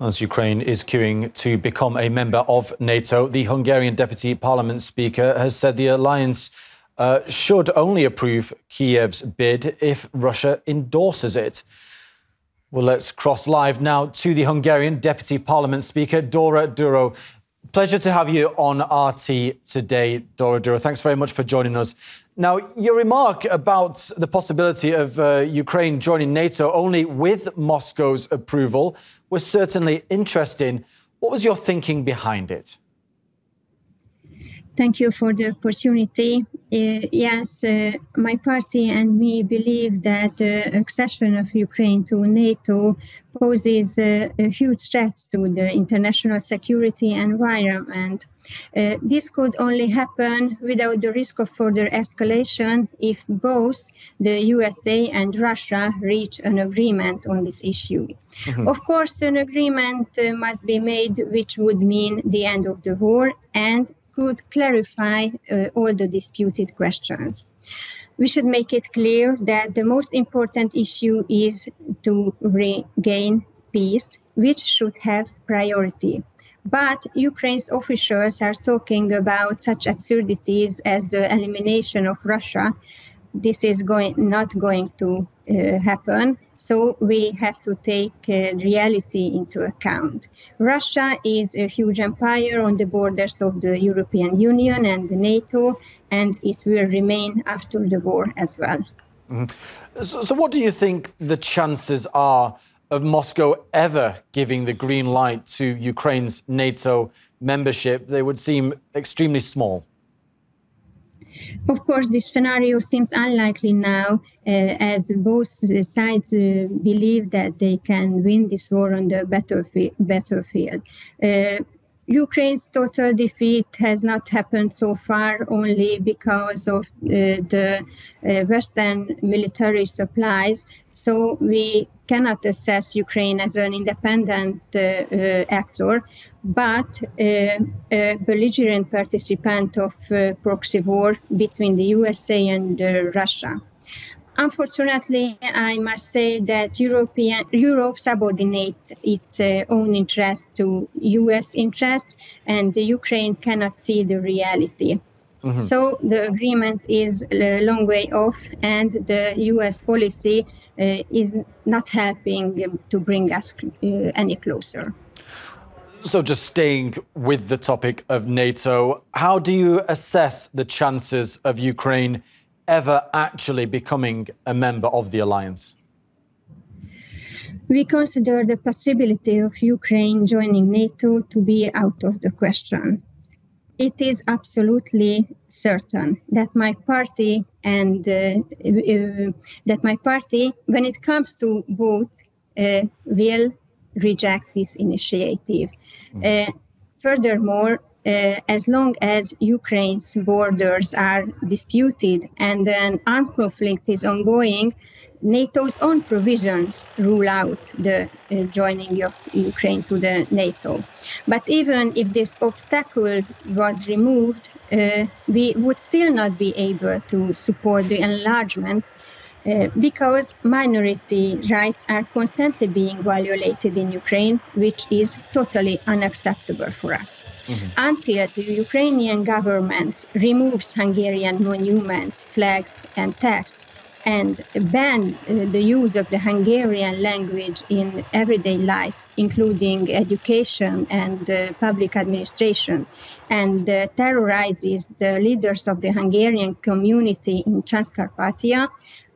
As Ukraine is queuing to become a member of NATO, the Hungarian Deputy Parliament Speaker has said the alliance uh, should only approve Kiev's bid if Russia endorses it. Well, let's cross live now to the Hungarian Deputy Parliament Speaker, Dora Duro. Pleasure to have you on RT today, Dora Duro. Thanks very much for joining us. Now, your remark about the possibility of uh, Ukraine joining NATO only with Moscow's approval was certainly interesting. What was your thinking behind it? Thank you for the opportunity. Uh, yes, uh, my party and me believe that the accession of Ukraine to NATO poses a huge threat to the international security environment. Uh, this could only happen without the risk of further escalation if both the USA and Russia reach an agreement on this issue. Mm-hmm. Of course, an agreement uh, must be made which would mean the end of the war and could clarify uh, all the disputed questions. We should make it clear that the most important issue is to regain peace, which should have priority. But Ukraine's officials are talking about such absurdities as the elimination of Russia. This is going not going to uh, happen. So we have to take uh, reality into account. Russia is a huge empire on the borders of the European Union and NATO, and it will remain after the war as well. Mm-hmm. So, so, what do you think the chances are of Moscow ever giving the green light to Ukraine's NATO membership? They would seem extremely small. Of course, this scenario seems unlikely now, uh, as both sides uh, believe that they can win this war on the battlefield. Uh, Ukraine's total defeat has not happened so far only because of uh, the uh, Western military supplies. So we cannot assess Ukraine as an independent uh, uh actor, but uh, a belligerent participant of uh, proxy war between the USA and Russia. Unfortunately, I must say that European, Europe subordinates its uh, own interest to US interests, and Ukraine cannot see the reality. Mm-hmm. So the agreement is a long way off, and the US policy uh, is not helping to bring us uh, any closer. So, just staying with the topic of NATO, how do you assess the chances of Ukraine ever actually becoming a member of the alliance? We consider the possibility of Ukraine joining NATO to be out of the question. It is absolutely certain that my party and uh, uh, that my party, when it comes to vote, uh, will reject this initiative. Mm. furthermore, uh, as long as Ukraine's borders are disputed and an armed conflict is ongoing, NATO's own provisions rule out the uh, joining of Ukraine to the NATO. But even if this obstacle was removed, uh, we would still not be able to support the enlargement uh, because minority rights are constantly being violated in Ukraine, which is totally unacceptable for us. Mm-hmm. Until the Ukrainian government removes Hungarian monuments, flags, and texts and ban uh, the use of the Hungarian language in everyday life, including education and uh, public administration, and uh, terrorizes the leaders of the Hungarian community in Transcarpathia,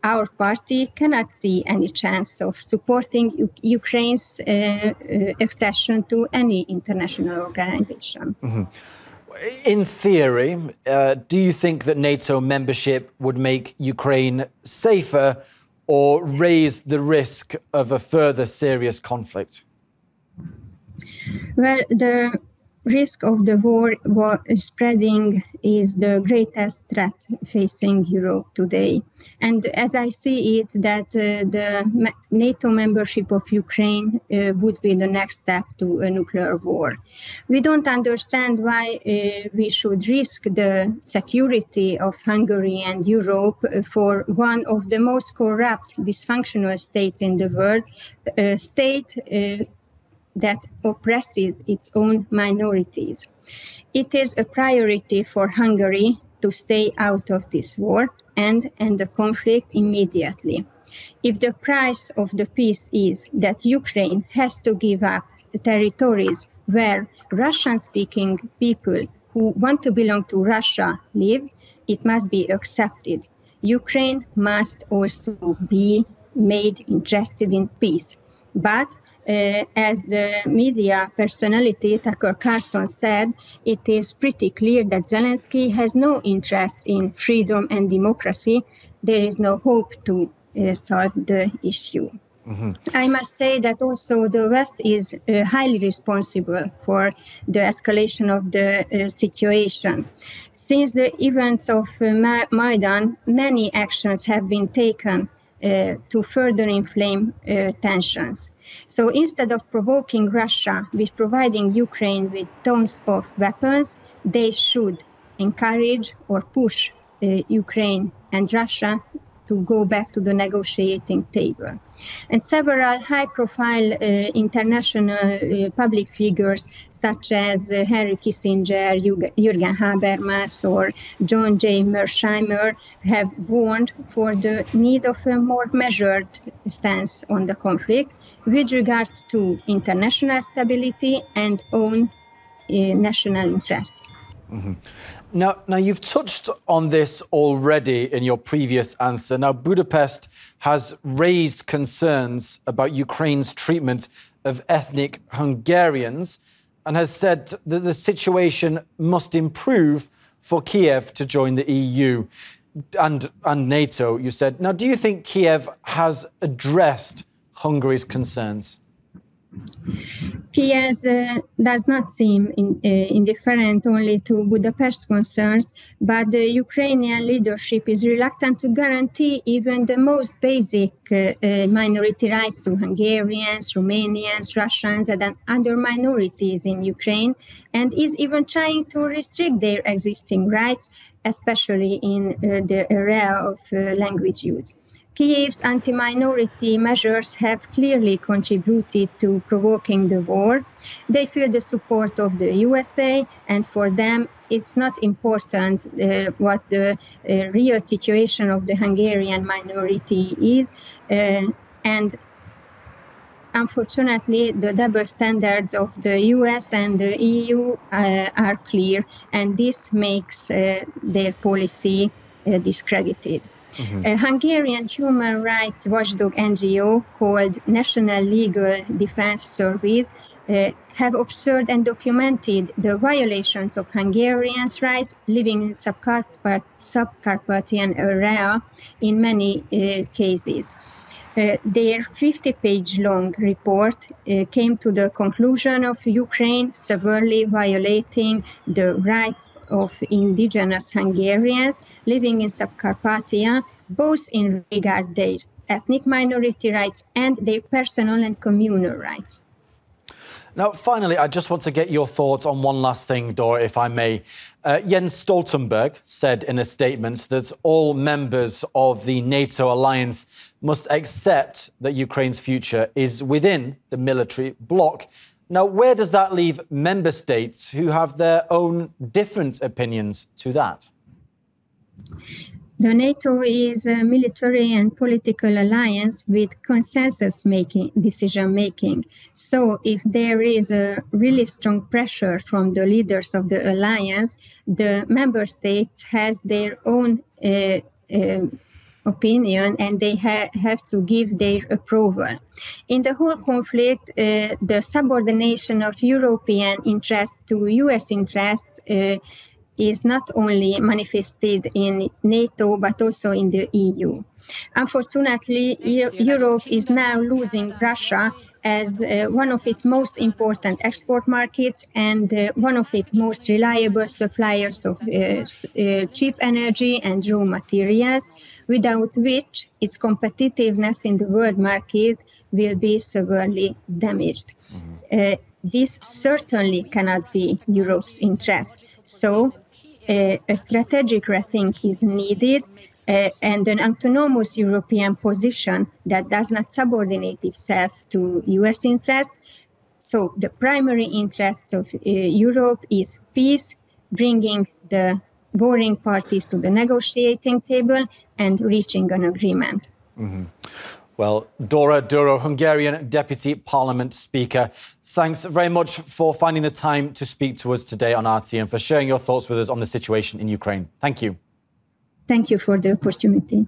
our party cannot see any chance of supporting U- Ukraine's uh, uh, accession to any international organization. Mm-hmm. In theory, uh, do you think that NATO membership would make Ukraine safer or raise the risk of a further serious conflict? Well, the risk of the war, war spreading is the greatest threat facing Europe today. And as I see it, that uh, the NATO membership of Ukraine uh, would be the next step to a nuclear war. We don't understand why uh, we should risk the security of Hungary and Europe for one of the most corrupt, dysfunctional states in the world, a state uh, that oppresses its own minorities. It is a priority for Hungary to stay out of this war and end the conflict immediately. If the price of the peace is that Ukraine has to give up the territories where Russian speaking people who want to belong to Russia live, it must be accepted. Ukraine must also be made interested in peace. But uh, as the media personality Tucker Carlson said, it is pretty clear that Zelensky has no interest in freedom and democracy. There is no hope to uh, solve the issue. Mm-hmm. I must say that also the West is uh, highly responsible for the escalation of the uh, situation. Since the events of uh, Ma- Maidan, many actions have been taken uh, to further inflame uh, tensions. So instead of provoking Russia with providing Ukraine with tons of weapons, they should encourage or push uh, Ukraine and Russia to go back to the negotiating table. And several high profile uh, international uh, public figures, such as uh, Henry Kissinger, Jürgen Habermas, or John J. Mearsheimer, have warned for the need of a more measured stance on the conflict with regard to international stability and own uh, national interests. Mm-hmm. Now, now you've touched on this already in your previous answer. Now, Budapest has raised concerns about Ukraine's treatment of ethnic Hungarians and has said that the situation must improve for Kiev to join the EU and, and NATO, you said. Now, do you think Kiev has addressed Hungary's concerns? Kiev uh, does not seem in, uh, indifferent only to Budapest concerns, but the Ukrainian leadership is reluctant to guarantee even the most basic uh, uh minority rights to Hungarians, Romanians, Russians, and other minorities in Ukraine, and is even trying to restrict their existing rights, especially in uh, the area of uh, language use. Kiev's anti minority measures have clearly contributed to provoking the war. They feel the support of the USA, and for them, it's not important uh, what the uh, real situation of the Hungarian minority is. Uh, and unfortunately, the double standards of the US and the EU uh, are clear, and this makes uh, their policy uh, discredited. Mm-hmm. A Hungarian human rights watchdog NGO called National Legal Defense Service uh, have observed and documented the violations of Hungarians' rights living in subcarpat- subcarpathian area in many uh, cases. Uh, their 50 page long report uh, came to the conclusion of Ukraine severely violating the rights of indigenous Hungarians living in Subcarpathia, both in regard their ethnic minority rights and their personal and communal rights. Now, finally, I just want to get your thoughts on one last thing, Dora, if I may. Uh, Jens Stoltenberg said in a statement that all members of the NATO alliance must accept that Ukraine's future is within the military bloc. Now, where does that leave member states who have their own different opinions to that? The NATO is a military and political alliance with consensus making, decision making. So, if there is a really strong pressure from the leaders of the alliance, the member states has their own uh, uh, opinion and they ha- have to give their approval. In the whole conflict, uh, the subordination of European interests to US interests uh, is not only manifested in NATO but also in the EU. Unfortunately, Europe is now losing Russia as uh, one of its most important export markets and uh, one of its most reliable suppliers of uh, uh cheap energy and raw materials, without which its competitiveness in the world market will be severely damaged. Mm-hmm. this certainly cannot be Europe's interest. So, a, a strategic rethink is needed uh, and an autonomous European position that does not subordinate itself to US interests So the primary interest of uh, Europe is peace, bringing the warring parties to the negotiating table and reaching an agreement. Mm-hmm. Well, Dora Duro, Hungarian Deputy Parliament Speaker, thanks very much for finding the time to speak to us today on RT and for sharing your thoughts with us on the situation in Ukraine. Thank you. Thank you for the opportunity.